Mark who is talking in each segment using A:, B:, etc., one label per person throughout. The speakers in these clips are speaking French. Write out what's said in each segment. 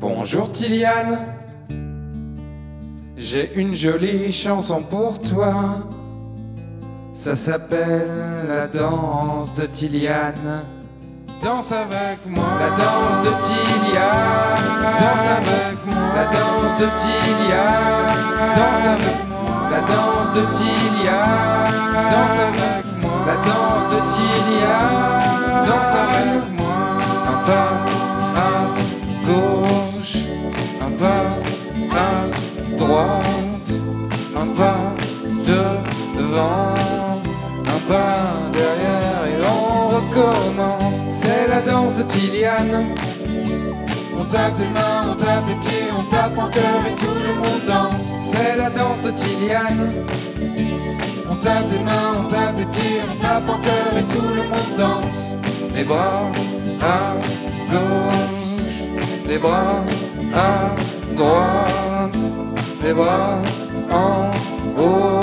A: Bonjour Tiliane, j'ai une jolie chanson pour toi. Ça s'appelle la danse de Tiliane.
B: Danse avec moi.
A: La danse de Tiliane.
B: Danse avec moi.
A: La danse de Tiliane.
B: Danse avec moi.
A: La danse de Tiliane.
B: Danse avec moi.
A: La danse de Tiliane.
B: Danse avec moi.
A: Un pas un pas devant, un pas derrière et on recommence. C'est la danse de Tiliane.
B: On tape des mains, on tape des pieds, on tape en cœur et tout le monde danse.
A: C'est la danse de Tiliane.
B: On tape des mains, on tape des pieds, on tape en cœur et tout le monde danse.
A: Les bras à gauche, les bras à droite, les bras en haut,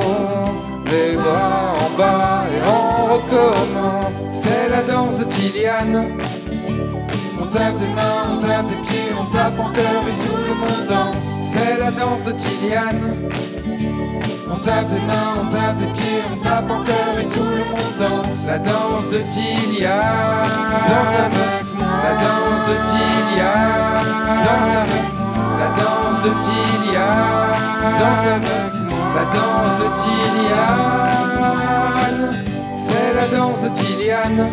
A: les bras en bas et on recommence. C'est la danse de Tiliane.
B: On tape des mains, on tape des pieds, on tape en cœur et tout le monde danse.
A: C'est la danse de Tiliane.
B: On tape des mains, on tape des pieds, on tape en cœur et tout le monde danse.
A: La danse de Tiliane.
B: Danse avec moi.
A: La danse de Tiliane.
B: Danse.
A: La danse de Tiliane. C'est la danse de Tiliane.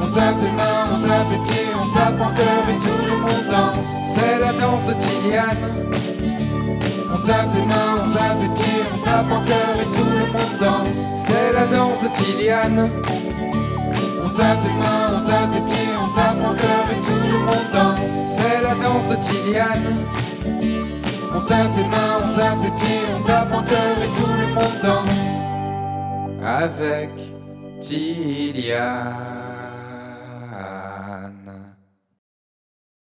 B: On tape des mains, on tape des pieds, on tape en cœur et tout le monde danse.
A: C'est la danse de Tiliane.
B: On tape des mains, on tape des pieds, on tape en cœur et tout le monde danse.
A: C'est la danse de Tiliane.
B: On tape des mains, on tape des pieds, on tape en cœur et tout le monde danse.
A: C'est la danse de Tiliane.
B: On tape en cœur et tout le monde danse.
A: Avec Tiliane.